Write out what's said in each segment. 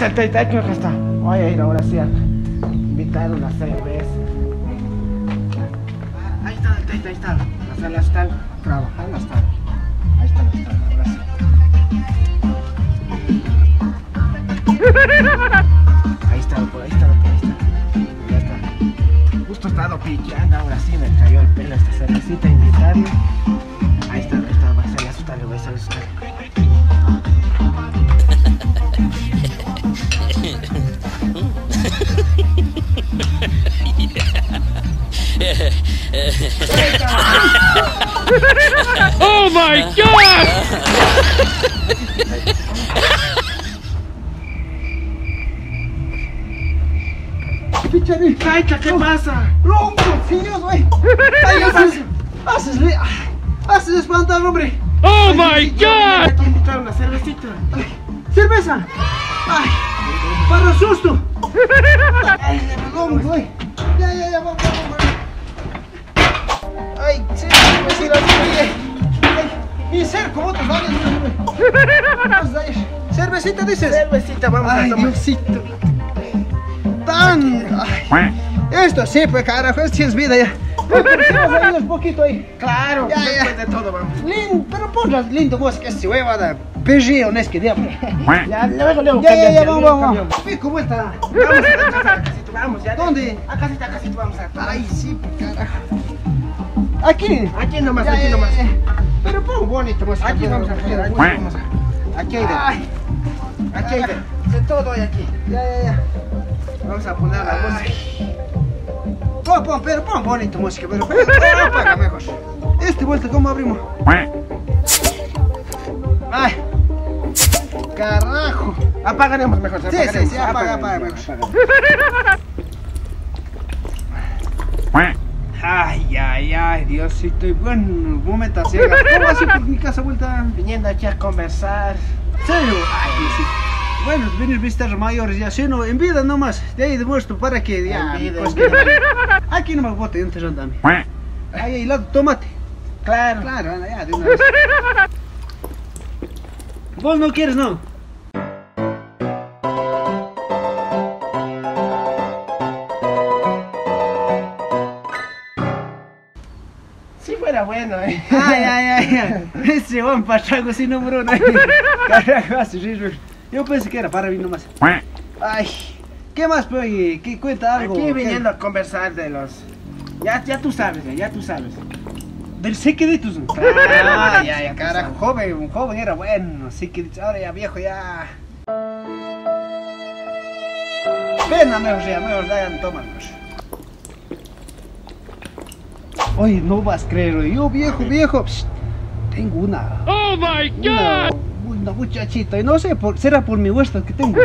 Está, ahí, ahí, que está. Voy a ir ahora sí a invitar una cerveza. Ah, Ahí está, ahí está, ahí está. Las salas trabajando, están. Ahí están, ahí están, ahora sí. Ahí está, por ahí está, por ahí está. Ya está. Justo he estado ahora sí me cayó el pelo esta cervecita invitario. Ahí está, ahí está, va a ser asustarle, va a ser Caica, ¿qué pasa? Loco, Dios, güey. Ay, haces, haces, le- haces espantar, hombre. Oh my god! Aquí invitar una cervecita. Cerveza. Ay, para susto. Ay, loco, güey. Ya, ya, ya, vamos, vamos, vamos. Ay, sí, pues sí, la oye. Ay, y ser como otros años, güey. Vamos a ir. Cervecita, dices. Cervecita, vamos a Ay, tomar. Diosito. Tan. Ay, esto sí, pues carajo, esto sí es vida ya. Vas a ir un poquito ahí. Claro, Ya, ya. después de todo vamos. Lindo, pero ponlas lindo vos, que se hueva de perrillo, no es que diablo. Ya, luego, luego. Ya, ya, ya, vamos, vamos. ¿Cómo está? Vamos a casa, casito, vamos ya. ¿Dónde? A casita, a casito vamos a. Ay, sí, pues, carajo. Aquí. Aquí nomás, Ya, aquí ya, nomás. ya. Pero pon bonito, vos. Aquí vamos a hacer, aquí vamos a. Aquí hay de. Ay, Aquí hay de. De todo hay aquí. ya, ya, ya. Vamos a poner la música. Pon, pon, pero pon bonito música, pero, pero, pero apaga mejor. Este vuelta, ¿cómo abrimos? Ay, carajo. Apagaremos mejor. Sí, sí, apagaremos, sí, apaga, apagaremos, apaga, apagaremos. Ay, ay, ay, Diosito, y bueno, momento ciega. ¿Cómo así por mi casa vuelta? Viniendo aquí a conversar. ¿Serio? Ay, sí. Bueno, venir a visitar mayores ya, si no, en vida nomás, de ahí de muerto para que ya, vida, pues que aquí nomás bote enterrando a mí. Ahí, ahí, lado, tomate. Claro. Claro, anda, ya, de una vez. Vos no quieres, no. Si fuera bueno, eh. Ay, ay, ay, ay. Ese buen pachago sin número uno. Carajo, hace rir. Yo pensé que era para mí nomás. Ay, ¿qué más, pues? ¿Qué cuenta algo? Aquí ¿Qué- viniendo a conversar de los. Ya, ya tú sabes, ya, ya tú sabes. Del sequeditos. Claro, Ay, ay, ay, carajo, joven, un joven era bueno, sequeditos, ahora ya viejo ya. Pena, mejor ya, mejor ya, toma, pues. Oye, no vas a creer, yo viejo, viejo, psst, tengo una, Oh my god! una muchachita, y no sé, por, será por mi huesta que tengo.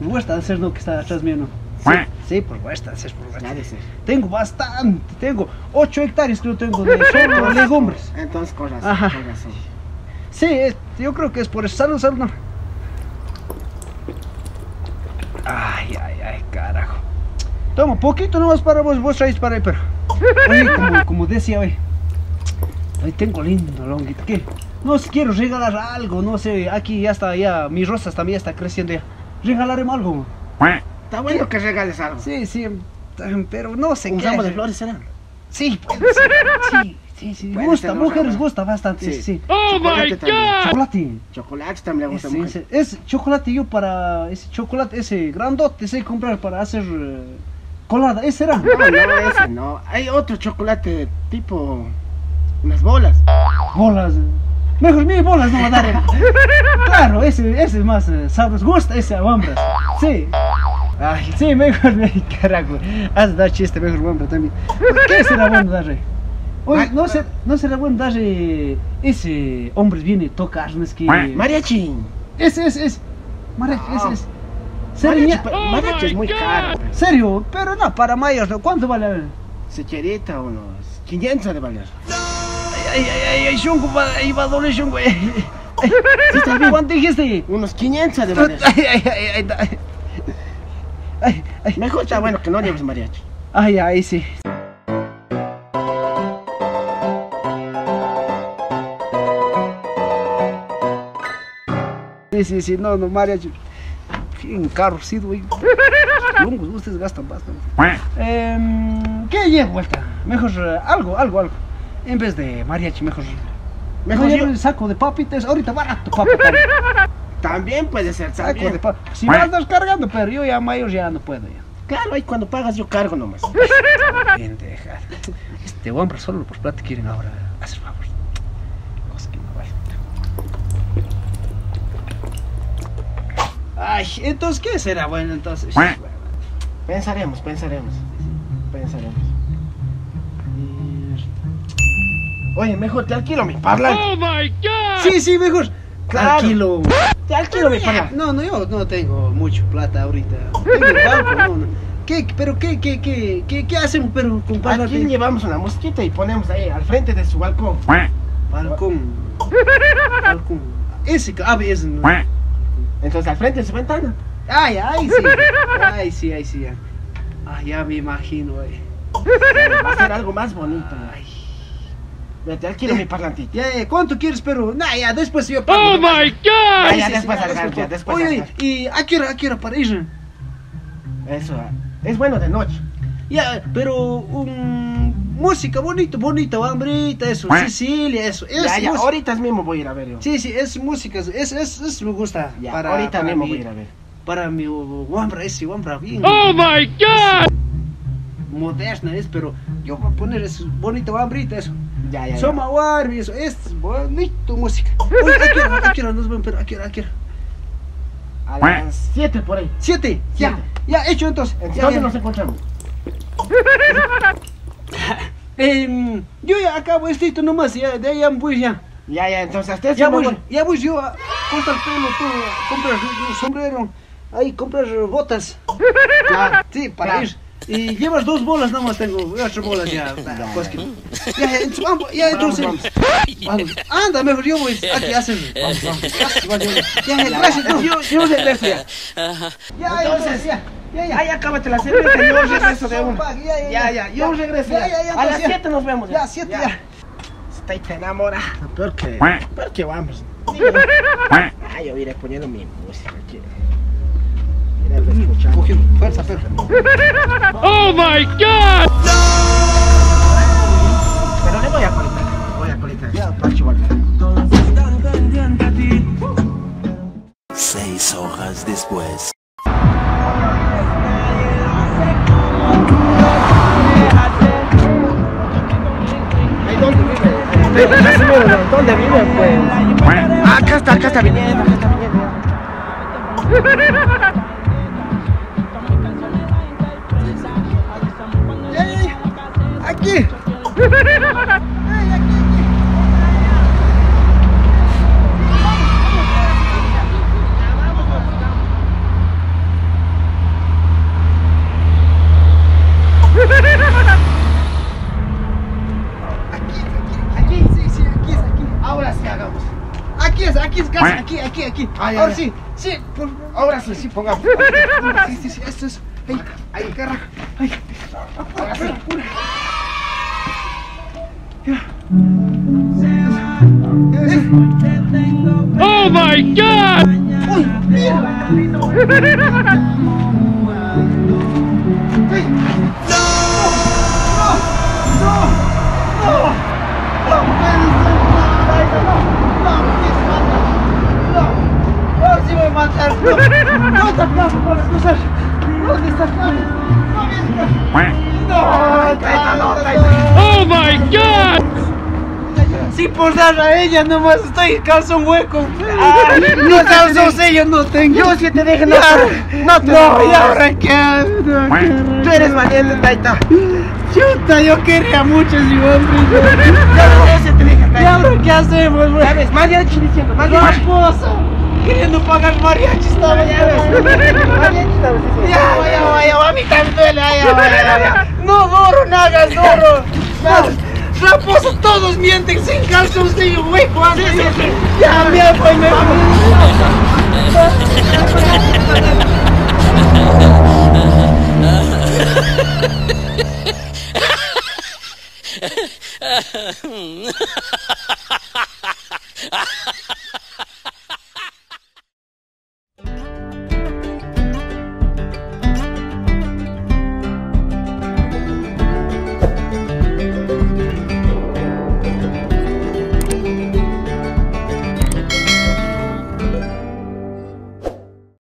Mi huesta de ser no que está atrás mío, ¿no? Sí, sí, por huesta, es por huesta. Tengo bastante, tengo 8 hectáreas creo tengo de solo legumbres. Entonces, con razón, Ajá. Sí, es- yo creo que es por eso. Salud, salud. no. Ay, ay, ay, carajo. Toma, poquito nomás para vos, vos traes para ahí, pero. Oye, como, como decía hoy. Ahí tengo lindo longuito. ¿Qué? No sé, quiero regalar algo, no sé. Aquí ya está, ya, mis rosas también ya está creciendo ya. Regalaremos algo. Está bueno que regales algo. Sí, sí, em, pero no sé Un qué. ramo de flores será. Sí, puede ser. Sí, sí, sí. Gusta, mujeres gusta bastante. Sí. Sí, sí. Oh my Chocolate también. god! Chocolate. Chocolate también le gusta Ese, mucho. ese- es chocolate yo para ese chocolate, ese grandote, sé comprar para hacer eh, colada, ese era. No, no, ese no. Hay otro chocolate tipo. Unas bolas. Bolas. Mejor mi bolas no va a dar. eh. Claro, ese, ese es más eh, sabroso. Gusta ese alhambra. Sí. Ay, sí, mejor, carajo. Haz dar chiste, mejor alhambra también. ¿Qué será bueno darle? Oye, no, se, no será bueno darle ese hombre viene a tocar, no es que. Mariachi. Ese, ese, ese. Mariachi, ese, ese. Mariachi, Sería- pa- Oh mariachi es muy caro. pues. Serio, pero no para mayores, ¿no? ¿cuánto vale? Secherita, unos 500 de valer. Ay, ay, ay, ay, Shungo, va, ahí va ay, estás bien? ¿Cuánto dijiste? Unos 500 de valer. Ay, ay, ay, ay, ay. Ay, ay, Mejor está bueno que no lleves mariachi. ay, ay, sí. Sí, sí, sí, no, no, mariachi. en carro, sí, güey. Ustedes gastan bastante. Em, ¿Qué llevo vuelta? Mejor eh, algo, algo, algo. En vez de mariachi, mejor. Mejor llevo el saco de papitas. Ahorita barato, caro. También puede ser, Saco de papas. Si vas descargando, pero yo ya mayor ya no puedo ya. Claro, ahí cuando pagas yo cargo nomás. Pendeja. Este hombre solo por plata quieren ahora hacer favor. No. Ay, entonces, ¿qué será bueno entonces? Pensaremos, pensaremos. Pensaremos. Oye, mejor te alquilo mi parlante. Oh my god! Sí, sí, mejor. Claro. Alquilo. Te alquilo mi parlante. No, no, yo no tengo mucho plata ahorita. Tengo el banco, no, no. ¿Qué, pero qué, qué, qué, qué, qué hacen pero con Aquí parlante? llevamos una mosquita y ponemos ahí al frente de su balcón. Balcón. Balcón. Ese, ah, ese no. Entonces al frente de su ventana. Ay, ay, sí. Ay, sí, ay, sí. ya. Ah, ya me imagino, eh. Va a ser algo más bonito. Ay. Ve, Te alquilo mi parlantito. Ya, ya, ¿cuánto quieres? Pero, nah, ya, después yo pago. Oh my god! Ya, ya, después al ya, después Oye, al oye, ¿y a qué hora, a qué hora para ir? Eso. Es bueno de noche. Ya, pero, un, música bonita, bonita, hambrita, eso, Sicilia, eso. Es Ya, ya, música. ahorita mismo voy a ir a ver yo. Sí, sí, es música, es, es, es me gusta. Ya, para, ahorita para mismo mi, voy a ir a ver. Para mi wambra, ese wambra bien. Oh my god! moderna es, pero yo voy a poner eso, bonita wambrita, eso. Ya, ya. ya. Soma Warby, eso, es bonito música. Oye, ¿a qué hora, a qué hora nos ven? Pero, ¿a qué hora, a qué hora? A las 7 por ahí. Siete, ya, Siete. ya, hecho entonces. ¿En Ya, dónde ya. nos encontramos? Em, yo ya acabo esto nomás, ya, de ahí ya voy ya. Ya, ya, entonces hasta Ya me voy, voy. ya voy yo a cortar el pelo, todo, comprar un sombrero, ahí comprar botas. Claro. Sí, para Claro. ir. Y llevas dos bolas nomás tengo, ocho bolas ya. Ya, pues ya, que- ya, ya, entonces, vamos, ya, entonces. Vamos, Vamos. Anda, mejor yo voy, aquí hacen. Vamos, vamos. Ya, ya, Ya, gracias, ya, tú. Yo, yo regreso ya. Ya, entonces, ya, ya, ya. Ay, acábate la cerveza, yo regreso de una. Ya, ya, Ya, ya, yo regreso Ya, ya. ya, ya, A las entonces, ya. 7 nos vemos. Ya, siete, ya. Estoy tan enamorado. Peor que, peor que vamos. Ay, yo iré poniendo mi música aquí. Cogió fuerza. Oh my god! Pero le voy a colitar. Voy a colitar. Ya. Seis horas después. ¿dónde vive? Pues. Ah, acá está, acá está viniendo, acá está viniendo. Ah, ya, Ahora ya. sí, sí, por Ahora sí, sí, pongamos. Sí, sí, sí, esto es. Ay, ay, carajo. Ahora sí. Oh my god! Uy, mira. No, te excusar. ¿Dónde está? No viene. No, Taita, no, Taita. Oh my god! Sí, por dar a ella nomás estoy calzón hueco. no calzón sello no tengo. Yo sí te dije, no, no, te no, dejo. Tú eres valiente, Taita. Chuta, yo quería mucho ese hombre. Ya ese te dije, ¿Y Taita. ahora qué hacemos, güey? Ya diciendo, La mariachi. esposa, queriendo pagar mariachi estaba diciendo. Ya, ya, ya, ya, a mí también duele, ya, ya, ya, ya, ya. No, Doro, Nagas, Doro. No, Raposo, todos mienten sin calzoncillo, hueco, antes. Ya, me voy, me voy.